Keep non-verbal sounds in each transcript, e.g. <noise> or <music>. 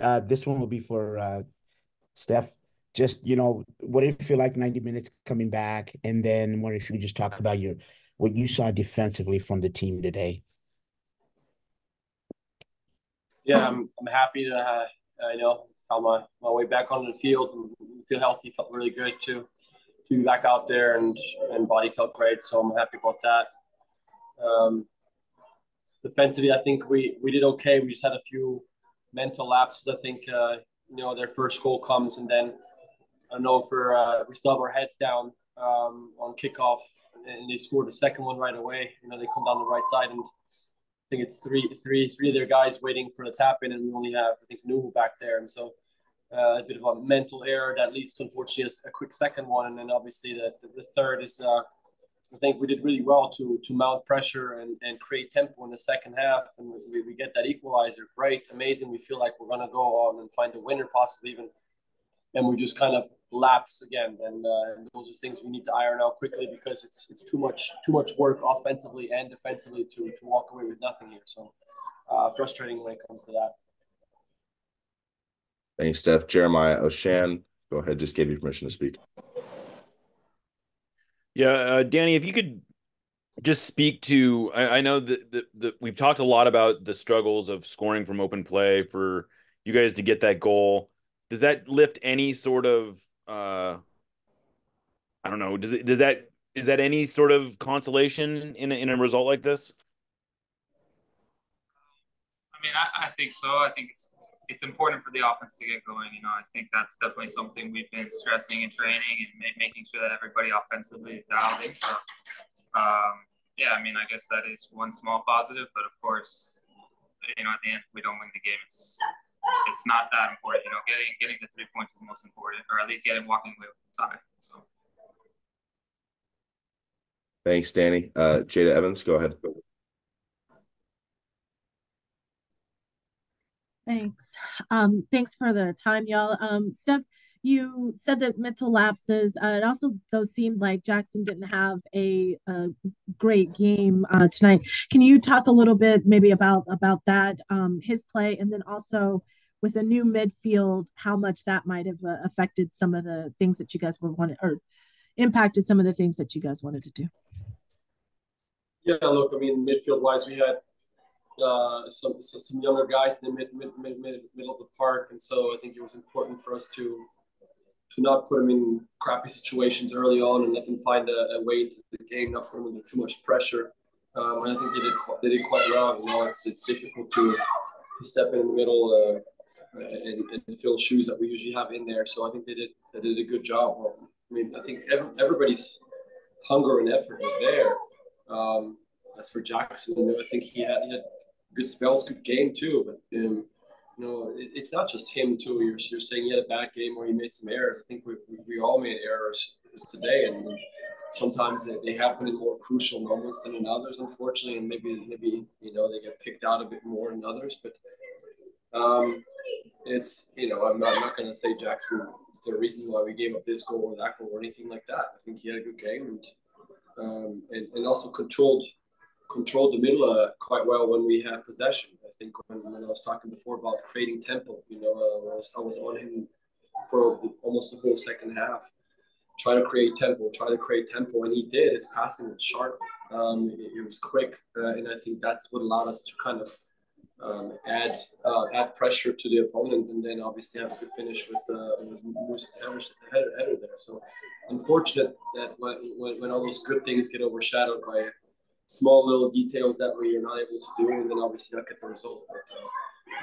uh, this one will be for uh, Steph. Just you know, what it feel like 90 minutes coming back? And then, what if you just talk about your what you saw defensively from the team today? Yeah, I'm, I'm happy to uh, you know found my, my way back onto the field and feel healthy. Felt really good too to be back out there and and body felt great. So I'm happy about that. Um, defensively, I think we we did okay. We just had a few mental lapses. I think uh, you know their first goal comes and then I know for uh, we still have our heads down um, on kickoff and they scored the second one right away. You know they come down the right side and I think it's three three three of their guys waiting for the tap in and we only have I think Nouhou back there and so. Uh, a bit of a mental error that leads to unfortunately a, a quick second one, and then obviously the, the, the third is uh, I think we did really well to to mount pressure and, and create tempo in the second half, and we, we get that equalizer. Great, amazing. We feel like we're gonna go on and find a winner, possibly even, and we just kind of lapse again. And, uh, and those are things we need to iron out quickly because it's it's too much too much work offensively and defensively to to walk away with nothing here. So uh, frustrating when it comes to that. Thanks, Steph. Jeremiah Oshan, go ahead. Just gave you permission to speak. Yeah, uh, Danny, if you could just speak to, I, I know that, that we've talked a lot about the struggles of scoring from open play for you guys to get that goal. Does that lift any sort of, uh, I don't know, does it, does that, is that any sort of consolation in a, in a result like this? I mean, I, I think so. I think it's it's important for the offense to get going. You know, I think that's definitely something we've been stressing in training and making sure that everybody offensively is dialed in. So, um, yeah, I mean, I guess that is one small positive, but of course, you know, at the end, if we don't win the game, it's it's not that important. You know, getting getting the three points is most important, or at least getting walking away with the tie. So. Thanks, Danny. Uh, Jayda Evans, go ahead. Thanks. Um, thanks for the time, y'all. Um, Steph, you said that mental lapses. Uh, it also those seemed like Jackson didn't have a, a great game uh, tonight. Can you talk a little bit maybe about about that, um, his play, and then also with a new midfield, how much that might have uh, affected some of the things that you guys were wanted or impacted some of the things that you guys wanted to do. Yeah, look, I mean, midfield wise, we had uh, some, some younger guys in the mid, mid, mid, mid, middle of the park, and so I think it was important for us to to not put them in crappy situations early on and let them find a, a way into the game, not put them under too much pressure. Um, and I think they did they did quite well. You know, it's it's difficult to, to step in the middle uh, and, and fill shoes that we usually have in there. So I think they did they did a good job. I mean, I think every, everybody's hunger and effort was there. Um, as for Jackson, I think he had, he had good spells, good game too. But um, you know, it, it's not just him too. You're, you're saying he had a bad game or he made some errors. I think we, we all made errors today, and sometimes they, they happen in more crucial moments than in others, unfortunately. And maybe maybe you know they get picked out a bit more than others, but. Um, it's you know I'm not, I'm not going to say Jackson is the reason why we gave up this goal or that goal or anything like that. I think he had a good game and um, and, and also controlled controlled the middle uh, quite well when we had possession. I think when, when I was talking before about creating tempo, you know, uh, I, was, I was on him for almost the whole second half, trying to create tempo, trying to create tempo, and he did. His passing was sharp, um, it, it, was quick, uh, and I think that's what allowed us to kind of um, add uh, add pressure to the opponent, and then obviously have a good finish with uh, with Moose header, header there. So unfortunate that when, when, when all those good things get overshadowed by small little details that we are not able to do, and then obviously not get the result. But, uh,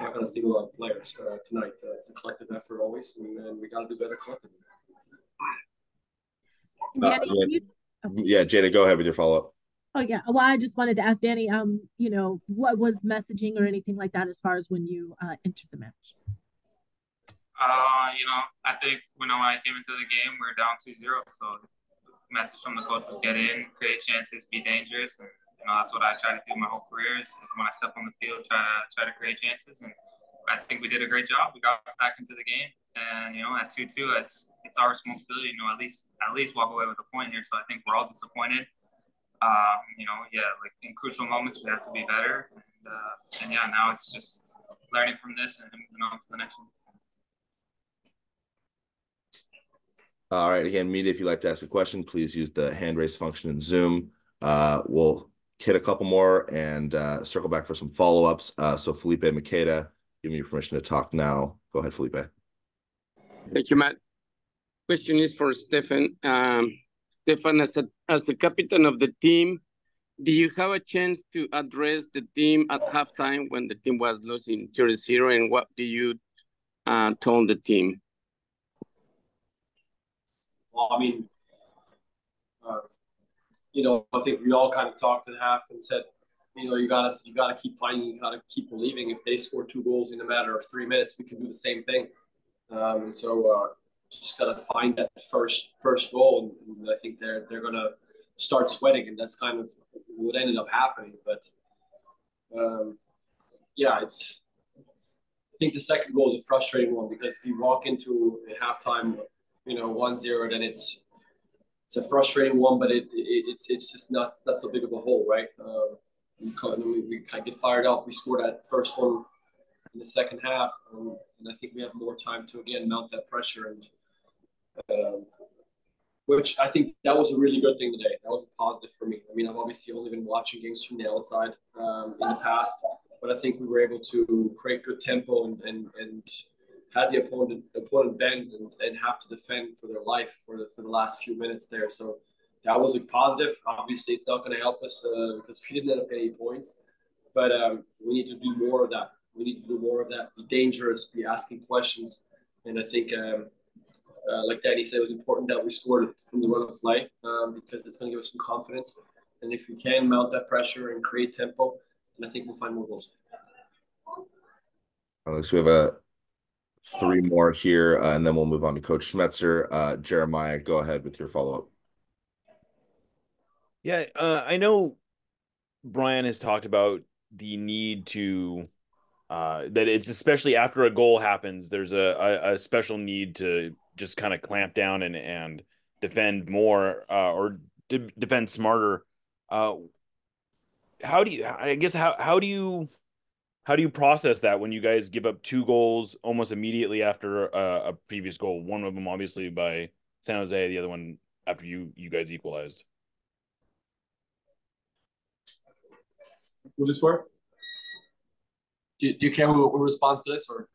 I'm not going to single out players uh, tonight. Uh, it's a collective effort always, and, and we got to do better collectively. Uh, yeah, yeah, Jayda, go ahead with your follow up. Oh yeah. Well, I just wanted to ask Danny, um, you know, what was messaging or anything like that as far as when you uh, entered the match? Uh, you know, I think you when I came into the game, we are down 2-0, so message from the coach was get in, create chances, be dangerous, and you know that's what I try to do my whole career. Is, is when I step on the field, try to try to create chances, and I think we did a great job. We got back into the game, and you know at two two, it's it's our responsibility. You know at least at least walk away with a point here. So I think we're all disappointed. Um, you know, yeah, like in crucial moments we have to be better. And uh, and yeah, now it's just learning from this and moving on to the next one. All right. Again, media, if you'd like to ask a question, please use the hand raise function in Zoom. Uh, we'll hit a couple more and uh, circle back for some follow ups. Uh, so, Felipe Makeda, give me permission to talk now. Go ahead, Felipe. Thank you, Matt. Question is for Stefan. Um, Stefan, as, a, as the captain of the team, do you have a chance to address the team at halftime when the team was losing 0 and what do you uh, told the team? Well, I mean, uh, you know, I think we all kind of talked at half and said, you know, you gotta you gotta keep fighting, you gotta keep believing. If they score two goals in a matter of three minutes, we can do the same thing. Um, and so uh, just gotta find that first first goal, and, I think they're they're gonna start sweating, and that's kind of what ended up happening. But um, yeah, it's. I think the second goal is a frustrating one because if you walk into halftime you know, one zero, then it's it's a frustrating one, but it, it it's it's just not not so big of a hole, right? Uh, we, we kind of get fired up. We scored that first one in the second half, and, and I think we have more time to again mount that pressure, and uh, which I think that was a really good thing today. That was a positive for me. I mean, I've obviously only been watching games from the outside um, in the past, but I think we were able to create good tempo and and, and had the opponent opponent bend and, and have to defend for their life for the, for the last few minutes there. So that was a positive. Obviously, it's not going to help us uh, because we didn't end up any points, but um, we need to do more of that. We need to do more of that. Be dangerous. Be asking questions. And I think, um, uh, like Danny said, it was important that we scored from the run of play um, because it's going to give us some confidence. And if we can mount that pressure and create tempo, then I think we'll find more goals. Alex, we have a three more here, uh, and then we'll move on to Coach Schmetzer. Uh, Jeremiah, go ahead with your follow up. Yeah, uh, I know Brian has talked about the need to uh, that it's especially after a goal happens, there's a, a, a special need to just kind of clamp down and and defend more uh, or de- defend smarter. Uh, how do you? I guess how how do you how do you process that when you guys give up two goals almost immediately after a, a previous goal? One of them obviously by San Jose, the other one after you you guys equalized. Who's this for? Do, do you care who, who responds to this or?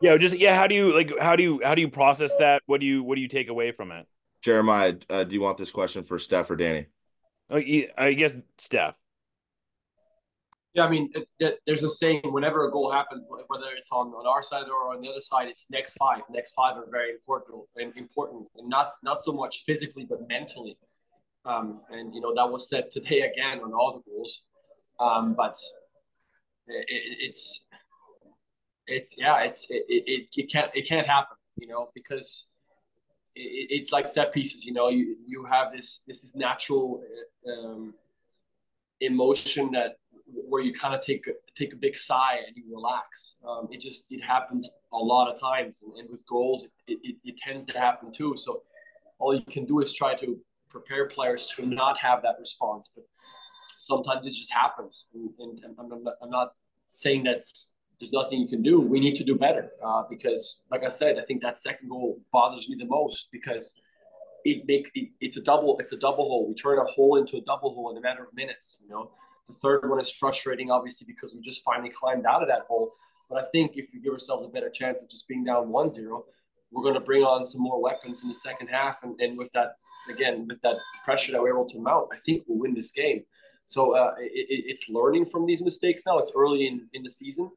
Yeah, just yeah. How do you like? How do you how do you process that? What do you what do you take away from it? Jeremiah, uh, do you want this question for Steph or Danny? Oh, I guess Steph. Yeah, I mean, it, it, there's a saying whenever a goal happens, whether it's on, on our side or on the other side, it's next five. Next five are very important and important, and not not so much physically but mentally. Um, and you know that was said today again on all the goals. Um, but it, it's it's yeah, it's it, it, it can't it can't happen, you know, because it's like set pieces. You know, you you have this this is natural um, emotion that where you kind of take take a big sigh and you relax. Um, it just it happens a lot of times, and, and with goals, it, it, it, tends to happen too. So all you can do is try to prepare players to not have that response, but sometimes it just happens. And, and I'm, not, I'm not saying that's there's nothing you can do. We need to do better uh, because, like I said, I think that second goal bothers me the most because it makes it, it's a double it's a double hole. We turn a hole into a double hole in a matter of minutes. You know the third one is frustrating, obviously, because we just finally climbed out of that hole. But I think if we give ourselves a better chance of just being down 1 0, we're going to bring on some more weapons in the second half. And, and with that, again, with that pressure that we're able to mount, I think we'll win this game. So uh, it, it's learning from these mistakes now. It's early in, in the season.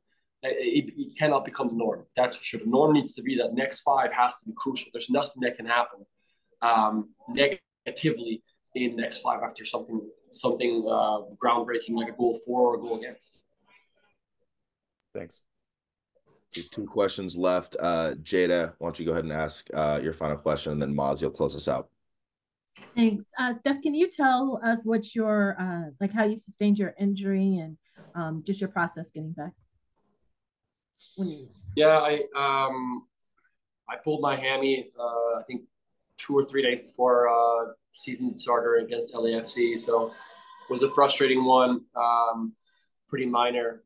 It, it, cannot become the norm. That's for sure. The norm needs to be that next five has to be crucial. There's nothing that can happen um, negatively in next five after something something uh, groundbreaking like a goal for or a goal against. Thanks. Two questions left. Uh, Jayda, why don't you go ahead and ask uh, your final question, and then Maz, you'll close us out. Thanks, uh, Steph. Can you tell us what your uh, like how you sustained your injury and um, just your process getting back? Yeah, I um, I pulled my hammy. Uh, I think two or three days before uh, season starter against LAFC. So was a frustrating one. Um, pretty minor.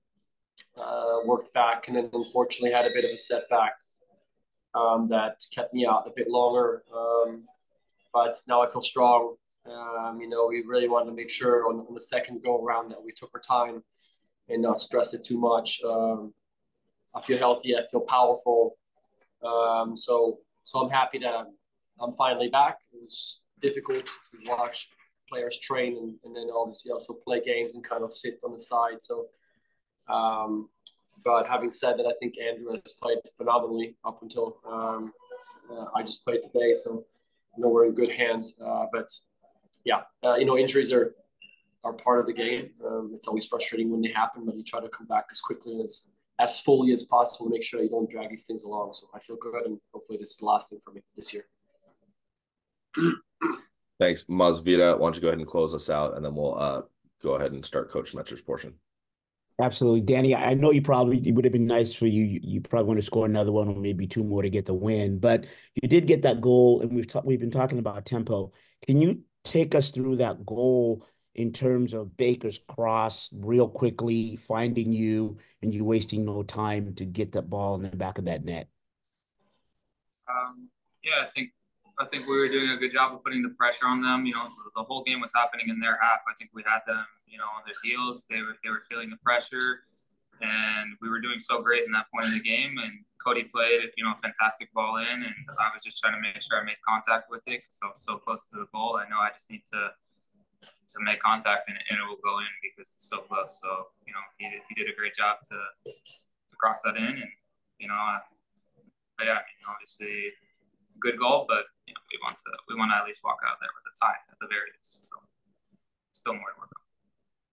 Uh, worked back and then unfortunately had a bit of a setback um, that kept me out a bit longer. Um, but now I feel strong. Um, you know, we really wanted to make sure on, on, the second go around that we took our time and not stress it too much. Um, I feel healthy. I feel powerful. Um, so, so I'm happy that I'm, I'm finally back. It was difficult to watch players train and, and then obviously also play games and kind of sit on the side. So, um, but having said that, I think Andrew has played phenomenally up until um, uh, I just played today. So, you know, we're in good hands. Uh, but yeah, uh, you know, injuries are are part of the game. Um, it's always frustrating when they happen, but you try to come back as quickly as as fully as possible to make sure you don't drag these things along. So I feel good, and hopefully this is the last thing for me this year. <clears throat> Thanks, Masvita. Why don't you go ahead and close us out, and then we'll uh, go ahead and start Coach Schmetzer's portion. Absolutely, Danny. I know you probably it would have been nice for you. You, you probably want to score another one or maybe two more to get the win, but you did get that goal, and we've ta- we've been talking about tempo. Can you take us through that goal in terms of Baker's cross real quickly, finding you, and you wasting no time to get that ball in the back of that net? Um, yeah, I think I think we were doing a good job of putting the pressure on them. You know, the whole game was happening in their half. I think we had them, you know, on their heels. They were they were feeling the pressure, and we were doing so great in that point of the game. And Cody played, you know, a fantastic ball in, and I was just trying to make sure I made contact with it I was so close to the goal. I know I just need to to make contact, and, and it will go in because it's so close. So you know, he did, he did a great job to to cross that in, and you know, but yeah, obviously good goal, but you know, we want to we want to at least walk out there with a tie at the very least. So still more to work on.